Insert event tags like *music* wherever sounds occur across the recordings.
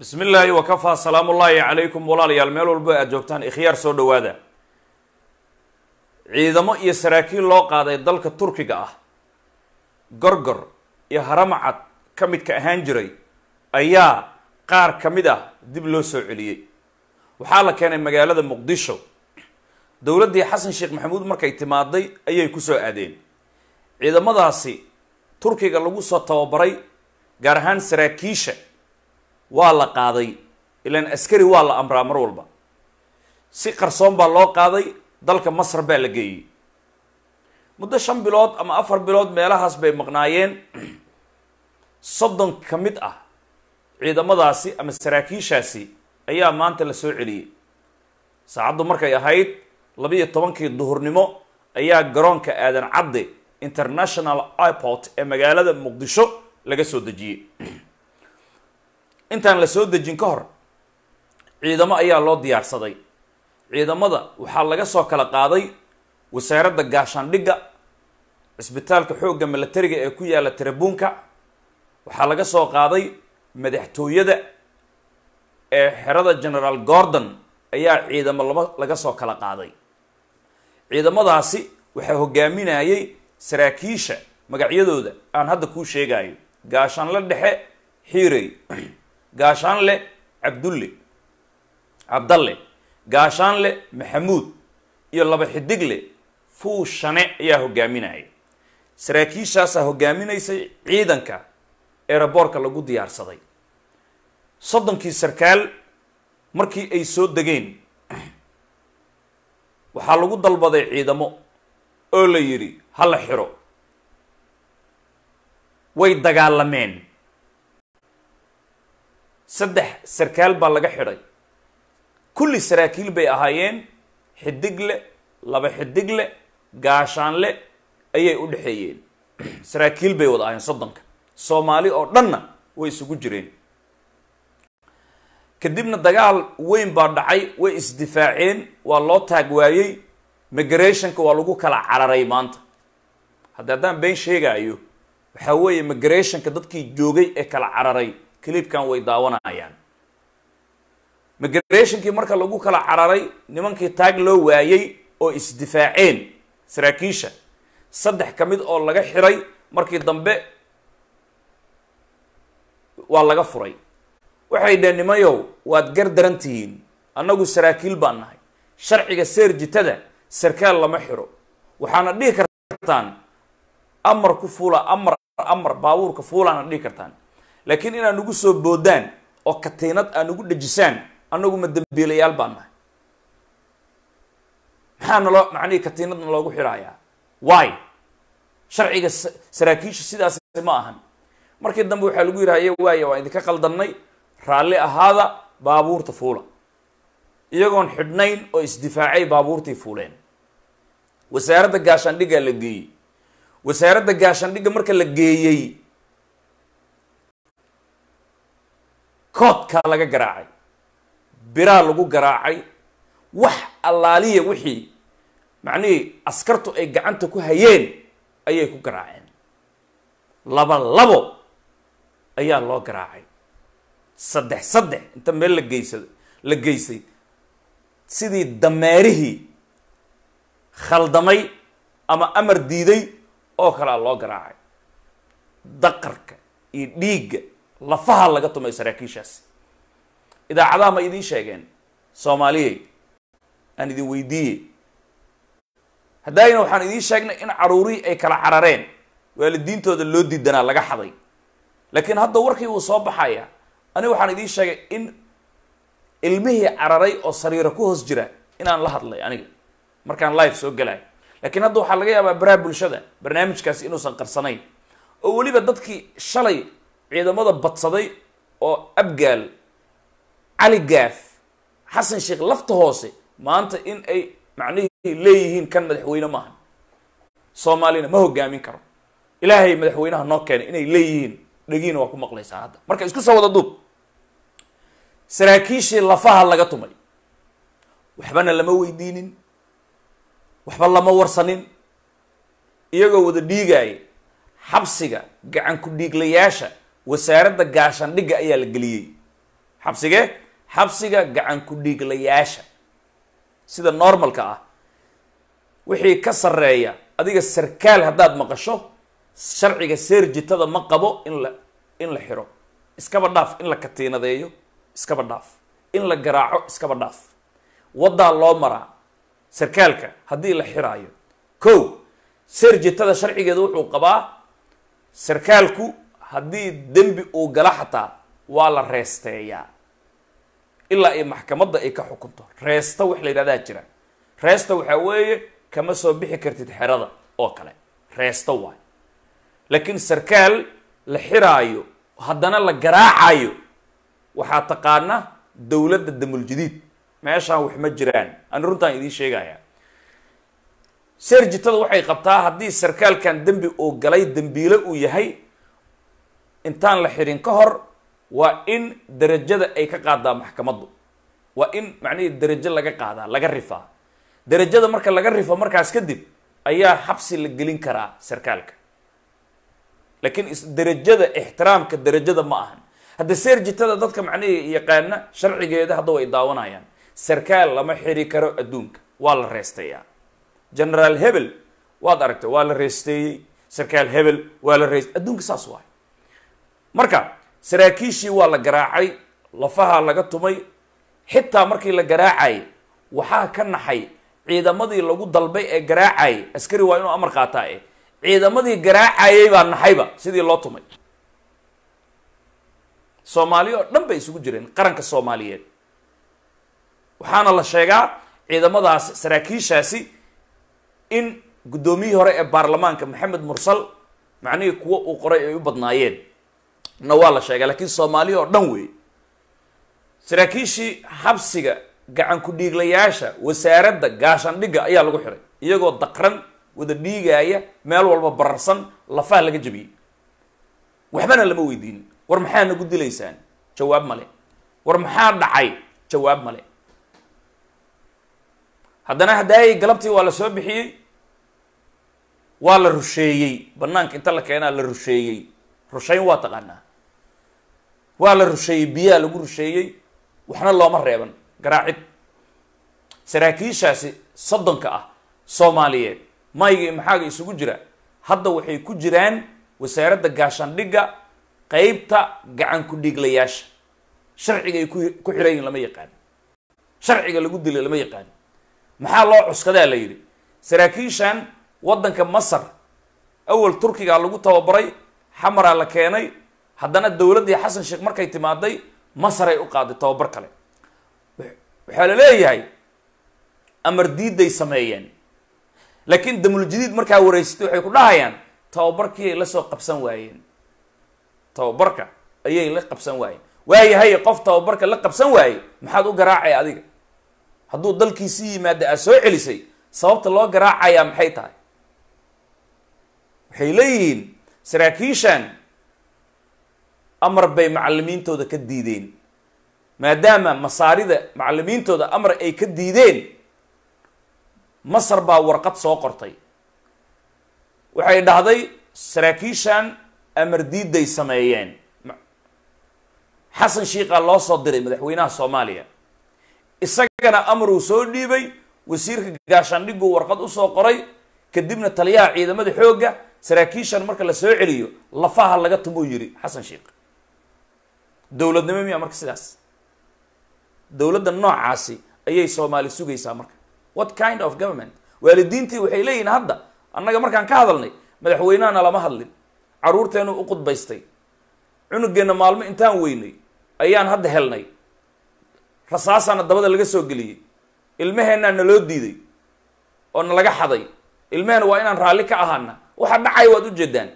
bismi illaahi wakafaa salaamu ullaahi calaykum walaalayaal meel walba aad joogtaan ikhyaar soo dhowaada. Ciidamo iyo saraakiil loo qaaday dalka turkiga ah. Gorgor iyo haramacad ka midka ahaan jiray ayaa qaar ka mid ah dib loo soo celiyey. Waxaa la keenay magaalada muqdisho. Dowladdii xasan sheekh maxamuud markay timaaday ayay ku soo aadeen. Ciidamadaasi turkiga lagu soo tababaray gaar ahaan saraakiisha waa la qaaday ilaan askari waa la amraa mar walba. Si qarsoon baa loo qaaday dalka masar baa la geeyey. Muddo shan bilood ama afar bilood meelahaas bay maqnaayeen. *clears throat* Soddon ka mid ah ciidamadaasi ama saraakiishaasi ayaa maanta la soo celiyey. Saacaddu markay ahayd labiiyo tobankii duhurnimo ayaa garoonka aadan cadde international airport ee magaalada muqdisho laga soo dejiyey *clears throat* intaan la soo dejin ka hor ciidamo ayaa loo diyaarsaday. Ciidamada waxaa laga soo kala qaaday wasaaradda gaashaandhigga cisbitaalka xoogga milatariga ee ku yaalla tarabuunka waxaa laga soo qaaday madaxtooyada ee xerada generaal gordon ayaa ciidamo laba laga soo kala qaaday. Ciidamadaasi waxaa hogaaminayay saraakiisha magacyadooda aan hadda kuu sheegayo gaashaanle dhexe xiirey gaashaanle cabdulle. Cabdalle. Gaashaanle maxamuud. Iyo laba xidigle fuushane ayaa hogaaminaya saraakiishaasaa hogaaminaysay ciidanka eeraboorka lagu diyaarsaday. Soddonkii sarkaal markii ay soo degeen *clears throat* waxaa lagu dalbaday ciidamo oo la yidhi ha la xiro. Way dagaalameen saddex sarkaal baa laga xidhay kulli saraakiil bay ahaayeen. Xidigle laba xidigle gaashaanle ayay u dhexeeyeen. *clears throat* Saraakiil bay wada ahaayeen soddonka soomaali oo dhanna way isugu jireen. Kadibna dagaal weyn baa dhacay way isdifaaceen waa loo taag waayey. Migrationka waa lagu kala cararay maanta. Hadda haddaan been sheegaayo waxaa weeye migrationka dadkii joogay ee kala cararay clibkan way daawanayaan. Migrationkii marka lagu kala cararay nimankii taag loo waayey oo isdifaaceen saraakiisha saddex ka mid oo laga xiray markii dambe waa laga furay. Waxay dheen nimayow waad gar daran tihiin. Annagu saraakiil baan nahay. Sharciga seerjitada sarkaal lama xiro. Waxaana dhihi kartaan amar ku fuula amar amar baabuurka fuulaana dhihi kartaan laakiin inaad nagu soo boodaan oo katiinad aad nagu dhejisaan annagu ma dambiilayaal baan nahay. Maxaa naloo macnihii katiinadna loogu xidhayaa why? Sharciga saraakiisha sidaas ma ahan. Markii dambe waxaa lagu yidhahaye waaya waa idinka qaldannay. Raalli ahaada baabuurta fuula. Iyagoon xidhnayn oo isdifaacay baabuurtii fuuleen. Wasaaradda gaashaandhiggaa la geeyey. Wasaaradda gaashaandhigga marka la geeyey koodkaa laga garaacay biraa lagu garaacay wax allaaliya wixii macnihii askartu ay gacanta ku hayeen ayay ku garaaceen. Laba labo ayaa loo garaacay. Saddex saddex inta meel la geysado la geysay. Sidii dameerihii khaldamay ama amar diiday oo kalea loo garaacay. Daqarka iyo dhiigga lafaha laga tumay saraakiishaasi idaacadaha ma idiin sheegeen soomaaliyey aan idin weydiiyey. Haddaayna waxaan idiin sheegnay in caruurihii ay kala carareen. Waalidiintooda loo diidanaa laga xaday. Laakiin hadda warkii wuu soo baxaya aniga waxaan idiin sheegay in ilmihii cararay oo sariiro ku hoos jira inaan la hadlay aniga markaan live soo galayo. Laakiin hadda waxaa laga yaabaa baraha bulshada barnaamijkaasi inuusan qarsanayn. Oo weliba dadkii shalay ciidamada badsaday oo abgaal cali gaaf xasan sheekh lafta hoose maanta in ay macnihii leeyihiin kan madaxweyne maaha soomaalina ma hogaamin karo. Ilaahay madaxweynaha noo keenay inay leeyihiin. Dhegiina waa ku maqlaysaa hadda. Marka isku soo wada duub. Saraakiishii lafaha laga tumay. Waxbana lama weydiinin. Waxba lama warsanin. Iyagoo wada dhiigaaya xabsiga gacan ku dhiiglayaasha wasaaradda gaashaandhigga ayaa la geliyey. Xabsigee xabsiga gacan ku dhiiglayaasha sida normalka ah. Wixii ka sarreeya adiga sarkaal haddaad maqasho sharciga seerjitada ma qabo in la in la xiro. Iskaba dhaaf in la katiinadeeyo iskaba dhaaf. In la garaaco iskaba dhaaf. Waddaa loo maraa. Sarkaalka haddii la xiraayo. Ko seerjitada sharcigeeda wuxuu qabaa sarkaalku haddii dembi uu gala xataa waa la reesteeyaa. Ilaa ay maxkamadda ay ka xukunto. Reesta wax la yidhahdaa jira. Reesta waxaa weeye kama soo bixi kartid xerada oo kale. Reesta waay. Laakiin sarkaal la xiraayo haddana la garaacayo waxaa taqaana dowladda damuljadiid meeshaan wax ma jiraan. Ani runtaan idiin sheegaya. Seerjitada waxay qabtaa haddii sarkaalkan dembi uu galay dembiile uu yahay intaan la xirin ka hor waa in derajada ay ka qaadaa maxkamaddu. Waa in macnihii derajo laga qaadaa laga rifaa. Derajada marka laga rifo markaas kadib ayaa xabsi la gelin karaa sarkaalka. Laakiin derajada ixtiraamka derajada ma ahan. Hadda seerjitada dadka macnihii yaqaana sharcigeeda hadda way daawanayaan. Sarkaal lama xiri karo adduunka. Waa la reesteeyaa generaal hebel waad aragtay waa la reesteeyey sarkaal hebel waa la reest adduunka saas waay marka saraakiishii waa la garaacay lafaha laga tumay xitaa markii la garaacayay waxaa ka naxay ciidamadii lagu dalbay ee garaacayay askari waa inuu amar qaataa eh. Ciidamadii garaacayay baa naxayba sidii loo tumay. Soomaaliya oo dhan bay isugu jireen qaranka soomaaliyeed. Waxaana la sheegaa ciidamadaas saraakiishaasi in guddoomiyihii hore ee baarlamaanka maxamed mursal macnihii kuwo uu qoray ay u badnaayeen na waa la sheegaa laakiin soomaaliya oo dhan wey saraakiishii xabsiga gacan ku dhiiglayaasha wasaaradda gaashandhigga ayaa lagu xiray iyagoo daqran wada dhiigaaya meel walba bararsan lafaha laga jabiyey. Waxbana lama weydiinin war maxaa nagu dilaysaan? Jawaab male war maxaa dhacay? Jawaab male haddana haddaayay galabtii waa la soo bixiyey waa la rusheeyey. Banaanka inta la keenaa la rusheeyey. Rushayn waa taqaanaa waa la rusheeyey biyaa lagu rusheeyey waxna looma reeban. Garaacid. Saraakiishaasi soddonka ah soomaaliyeed. Mayga iyo maxaaga isugu jira. Hadda waxay ku jiraan wasaaradda gaashaandhigga qeybta gacan ku dhiiglayaasha sharciga ay ku yihiin lama yaqaan. Sharciga lagu dilay lama yaqaan. Maxaa loo cuskadaa la yidhi. Saraakiishan waddanka masar awal turkiga lagu tababaray xamaraa la keenay haddana dowladdii xasan sheekh markay timaaday masaray u qaaday tababar kale. Waxaa la leeyahay amar diiday sameeyeen. Laakiin damuljadiid markaa wareysatay waxay ku dhahayaan tababarkii la soo qabsan waayeen. Tababarka ayay la qabsan waayeen. Waayahay qof tababarka la qabsan waaye maxaad u garaacaya adiga? Hadduu dalkiisii yimaada aad soo celisay sababta loo garaacayaa maxay tahay? Waxay leeyihiin saraakiishan amar bay macalimiintooda ka diideen. Maadaama masaarida macalimiintooda amar ay ka diideen masar baa warqad soo qortay. Waxay dhahday saraakiishan amar diiday sameeyeen. Xasan shiikaa loo soo diray madaxweynaha soomaaliya. Isagana amar uu soo dhiibay wasiirka gaashaandhiguu warqad u soo qoray kadibna taliyaha ciidamada xoogga saraakiishan marka la soo celiyo lafaha laga tumuu yidhi xasan sheikh dowladnimo miya marka sidaas. Dowladda noocaasi ayay soomaali sugaysaa marka. What kind of government? Waalidiintii waxay leeyihiin hadda annaga markaan ka hadalnay madaxweynahana lama hadlin. Carruurteenu u qudbaystay. Cunugeenna maalmo intaan weynay ayaan hadda helnay. Rasaasaana dabada laga soo geliyey ilmaheennaa naloo diiday. Oo na laga xaday. Ilmehena waa inaan raalli ka ahaana waxa dhacaya waad ujeedaan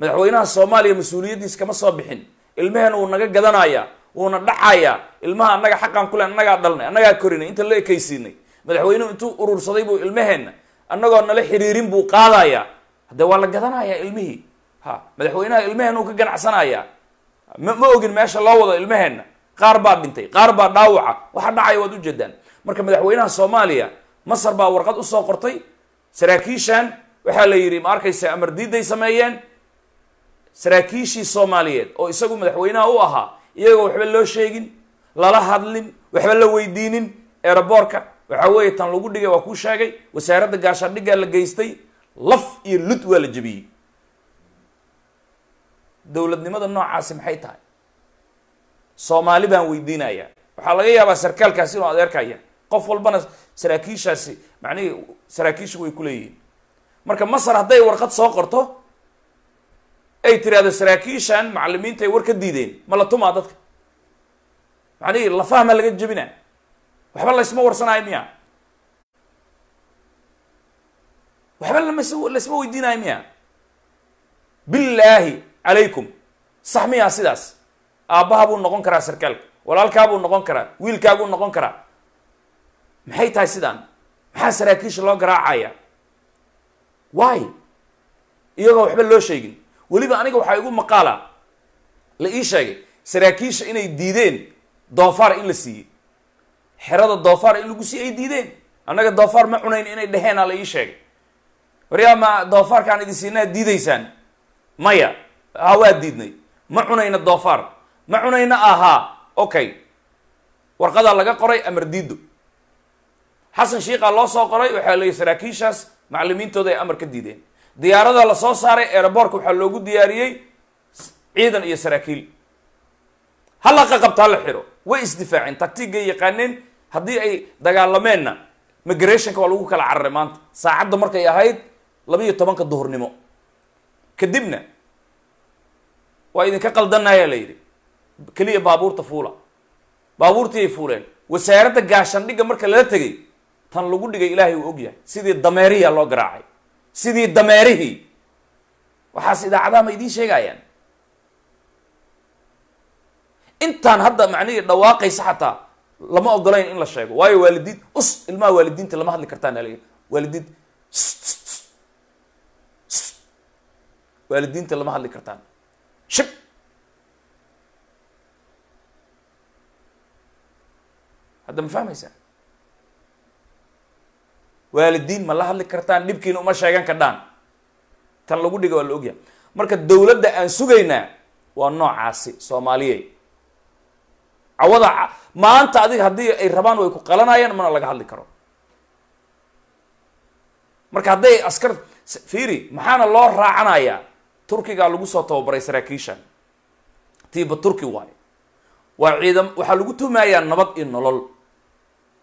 madaxweynaha soomaaliya mas'uuliyaddiis kama soo bixin ilmehena wuu naga gadanayaa wuuna dhacayaa. Ilmaha annaga xaqaan kule annagaa dhalnay annagaa korinay inta la ekaysiinay. Madaxweynuhu intuu urursaday buu ilmeheenna annagoo nala xiriirin buu qaadayaa. Haddee waa la gadanayaa ilmihii? Ha madaxweynaha ilmeheenuu ka ganacsanayaa. Ma ma ogin meesha loo wado ilmeheenna qaar baa dhintay qaar baa dhaawaca. Waxa dhacaya waad ujeedaan marka madaxweynaha soomaaliya masar baa warqad u soo qortay. Saraakiishan waxaa la yidhi ma arkaysa amar diiday sameeyeen saraakiishii soomaaliyeed oo isagu madaxweynaha u ahaa iyagoo waxba loo sheegin lala hadlin waxba la weydiinin eeraboorka waxa weeye tan lagu dhigay waa kuu sheegay wasaaradda gaashaandhiggaa la geystay laf iyo lud waa la jebiyey dowladnimada noocaasi maxay tahay? Soomaali baan weydiinaya waxaa laga yaabaa sarkaalkaasi inuu adeerkaya qof walbana saraakiishaasi macnihii saraakiishu way ku leeyihiin. Marka masar hadday warqad soo qorto ay tiraahdo saraakiishan macalimiinta ay war ka diideen. Ma la tumaa dadka? Macnihii lafahma laga jebina. Waxba laysma warsanaayo miya. Waxba laysma weydiinayo miya. Billaahi calaykum sax miyaa sidaas. Aabbaha buu noqon karaa sarkaalka walaalkaa buu noqon karaa. Wiilkaabuu noqon karaa. Maxay tahay sidaan? Maxaa saraakiisha loo garaacaya? Why? Iyagoo waxba loo sheegin weliba aniga waxaa igu maqaala la ii sheegay saraakiisha inay diideen doofaar in la siiyey. Xerada doofaar in lagu siiy ay diideen. Annaga doofaar ma cunayn inay dheheenaa la ii sheegay. Waryaa ma doofaarkaan idin siinaa diidaysaan? Maya ha waa diidnay. Ma cunayna doofaar. Ma cunayna ahaa okay. Warqadaa laga qoray amar diido xasan shiikaa loo soo qoray waxaa layihi saraakiishaas macalimiintooda ay amar ka diideen diyaarada la soo saaray eeraboorka waxaa loogu diyaariyey ciidan iyo saraakiil. Hala qaqabta hala xiro way isdifaaceen taktiigay yaqaaneen haddii ay dagaalameenna migrationka waa lagu kala cararay maanta. Saacadda markay ahayd laba iyo tobanka duhurnimo. Kadibna waa idinka qaldanaya la yidhi keliya baabuurta fuula. Baabuurtii ay fuuleen. Wasaaradda gaashandhigga marka lala tegay tan lagu dhigay ilaahay uu ogyahay sidii dameerihiyaa loo garaacay sidii dameerihii waxaas idaacadaha ma idiin sheegayaan. Intaan hadda macnihii dhawaaqaysa xataa lama ogolayn in la sheego. Waayo waalidiin us ilmaha waalidiinta lama hadli kartaan al waalidiin waalidiinta lama hadli kartaan. Shib hadda ma fahmaysaa waalidiin ma la hadli kartaan dhibkiina uma sheegan kadhaan tan lagu dhiga waa la ogyahay. Marka dawladda aan sugaynaa waa noocaasi soomaaliyey. Cawada maanta adiga haddii ay rabaan way ku qalanayaan mana laga hadli karo. Marka hadday askar fiiri maxaana loo raacanayaa? Turkigaa lagu soo tababaray saraakiishan. Tiiba turki waayo waa ciidam waxaa lagu tumayaa nabad iyo nolol.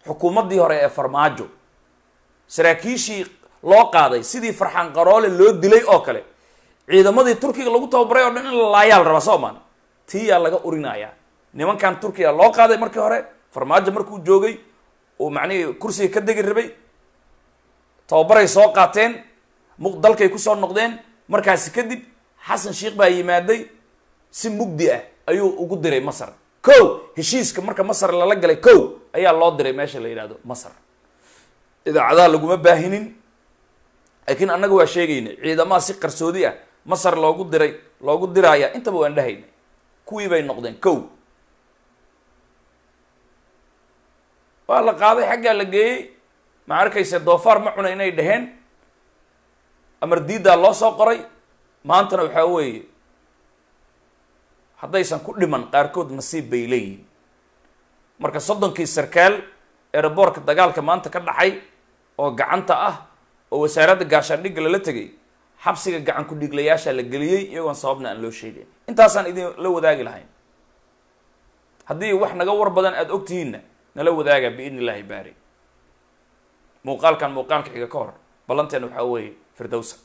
Xukuumaddii hore ee farmaajo saraakiishii loo qaaday sidii farxaan qaroole loo dilay oo kale ciidamadii turkiga lagu tababaray oo dhan in la laayaa la rabaa soo maan tiyaa laga urinayaa. Nimankan turkiya loo qaaday markii hore farmaajo markuu joogay uu macnihii kursiga ka degi rabay tababaray soo qaateen dalkay ku soo noqdeen. Markaasi kadib xasan sheikh baa yimaaday si mugdi ah ayuu ugu diray masar. Ko heshiiska marka masar lala galay ko ayaa loo diray meesha la yidhahdo masar idaacadaha laguma baahinin. Laakiin annaga waa sheegayna ciidamaha si qarsoodi ah masar loogu diray loogu diraaya intaba waan dhahayna kuwii bay noqdeen ko waa la qaaday xaggaa la geeyey. Ma arkayse doofaar ma cuna inay dhaheen. Amar diiddaa loo soo qoray. Maantana waxaa weeye haddaysan ku dhiman qaarkood nasiib bay leeyihiin marka soddonkii sarkaal eeraboorka dagaalka maanta ka dhacay oo gacanta ah oo wasaaradda gaashaandhigga lala tegay xabsiga gacan ku-dhiiglayaasha la geliyey iyagoon sababna aan loo sheegayn intaasaan idin la wadaagi lahayn. Haddii wax naga war badan aada og tihiinna nala wadaaga biidni illaahi baari. Muuqaalkan muuqaalka xiga ka hor ballanteena waxaa weeye firdowsa